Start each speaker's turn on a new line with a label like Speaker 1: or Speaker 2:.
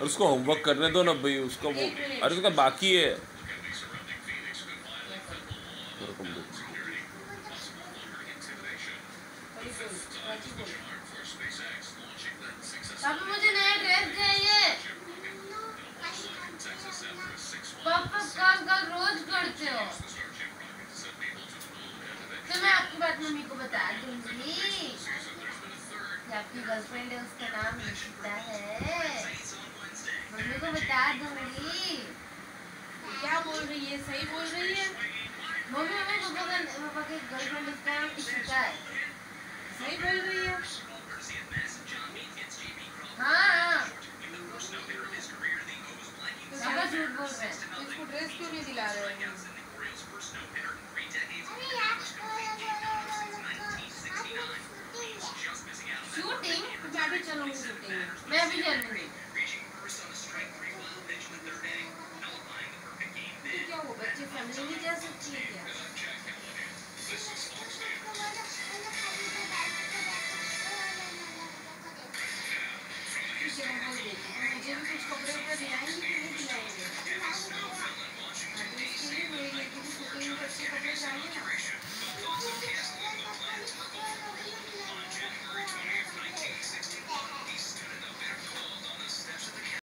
Speaker 1: और उसको होमवर्क करने दो ना भाई, उसका वो अरे उसका बाकी है।
Speaker 2: पापा, मुझे नया ड्रेस चाहिए। पापा रोज करते हो तो मैं आपकी बात मम्मी को बता दूँगी कि आपकी गर्लफ्रेंड है उसका नाम निशिता है। मम्मी को बता दूँगी।
Speaker 3: क्या बोल रही है? सही बोल रही है?
Speaker 2: मम्मी मम्मी पापा का पापा की गर्लफ्रेंड उसका नाम इशिता है।
Speaker 3: सही बोल रही है?
Speaker 2: हाँ। हाँ
Speaker 3: तो
Speaker 2: पापा झूठ बोल रहे हैं।
Speaker 3: इसको ड्रेस क्यों नहीं दिला रहे हो? भी चलूँगी मैं
Speaker 2: भी चलूँगी।
Speaker 3: तो क्या वो बच्चे फैमिली भी जा सकती है? क्या है हूँ मुझे भी कुछ